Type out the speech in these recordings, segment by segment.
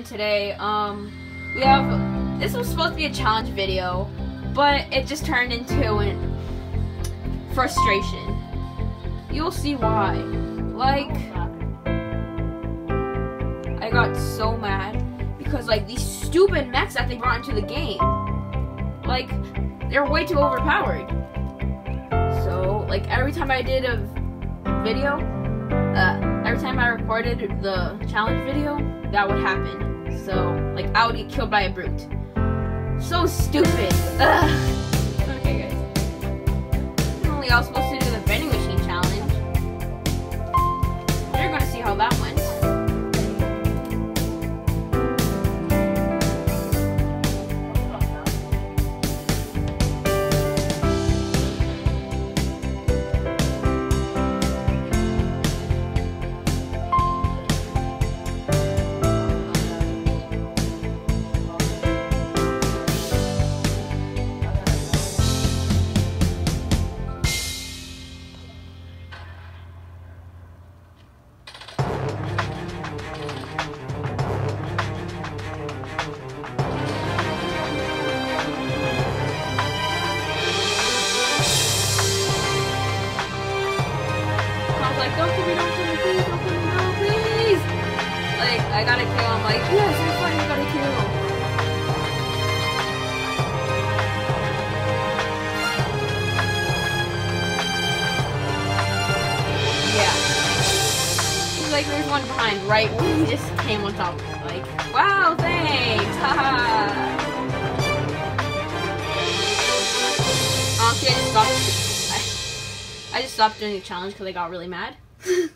in today. Um, we have this was supposed to be a challenge video, but it just turned into an frustration. You'll see why. Like, I got so mad because like these stupid mechs that they brought into the game, like they're way too overpowered. So like every time I did a video, uh, every time I recorded the challenge video, that would happen. So like I would get killed by a brute. So stupid. Ugh. Okay guys. Only I was supposed to do the vending machine challenge. You're gonna see how that like, don't kill me, don't kill me, please, don't kill me, no, please. Like, I got a kill. I'm like, yes, you're fine, you got a kill. Yeah. He's like, there's one behind, right? When he just came on top. I, just stopped doing the challenge because I got really mad.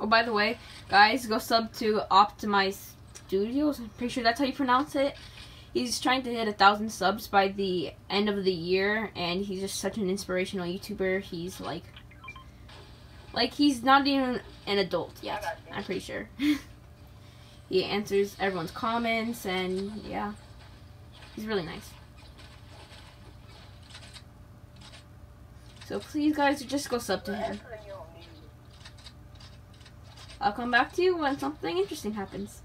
Oh, by the way, guys, go sub to Optimize Studios. I'm pretty sure that's how you pronounce it. He's trying to hit a thousand subs by the end of the year, and he's just such an inspirational YouTuber. He's like, like he's not even an adult yet. I'm pretty sure. he answers everyone's comments, and yeah, he's really nice. So please, guys, just go sub to him. I'll come back to you when something interesting happens.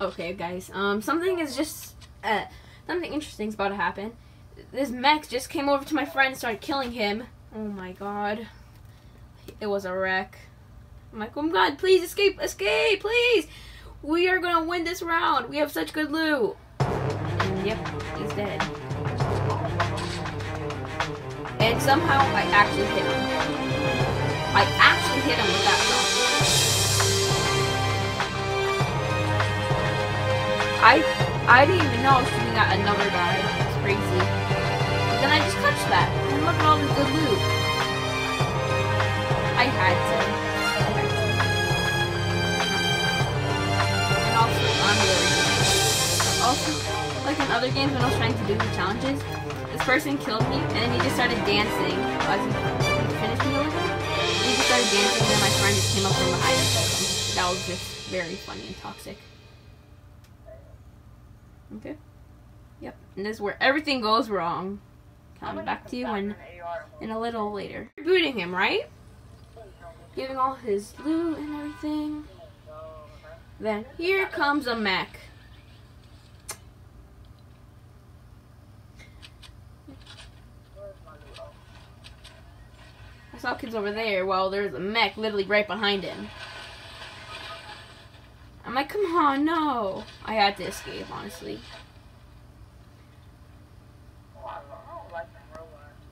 Okay, guys. Um, something is just uh, something interesting is about to happen. This mech just came over to my friend and started killing him. Oh my god, it was a wreck. I'm like, oh my god, please escape, escape, please. We are gonna win this round. We have such good loot. Yep, he's dead. And somehow I actually hit him. I actually hit him with that. I I didn't even know I was shooting at another guy. It's crazy. But then I just touched that. And look at all the good loot. I had to. And also, I'm really Also, like in other games when I was trying to do the challenges, this person killed me and then he just started dancing as he finished me with him. He just started dancing and then my friend just came up from behind and killed him. That was just very funny and toxic. Okay. Yep. And this is where everything goes wrong. Coming back to you in, in a little later. Booting him, right? Giving all his loot and everything. Then here comes a mech. I saw kids over there while there's a mech literally right behind him. I'm like, come on, no. I had to escape, honestly.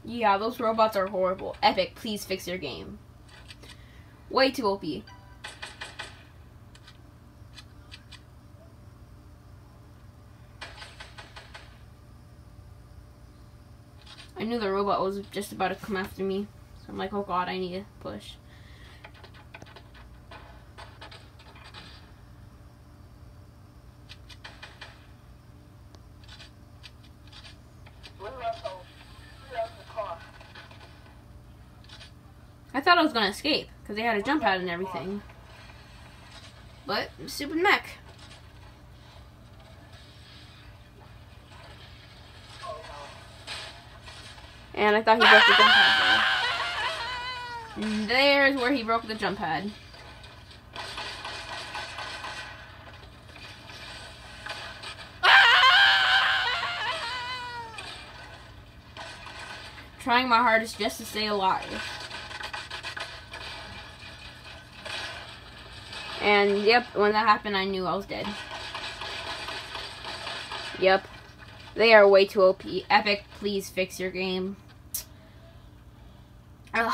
Yeah, those robots are horrible. Epic, please fix your game. Way too OP. I knew the robot was just about to come after me. So I'm like, oh god, I need to push. Thought I was gonna escape because they had a jump pad and everything. But stupid mech. And I thought he broke the jump pad. And there's where he broke the jump pad. Trying my hardest just to stay alive. And yep, when that happened, I knew I was dead. Yep. They are way too OP. Epic, please fix your game. Ugh.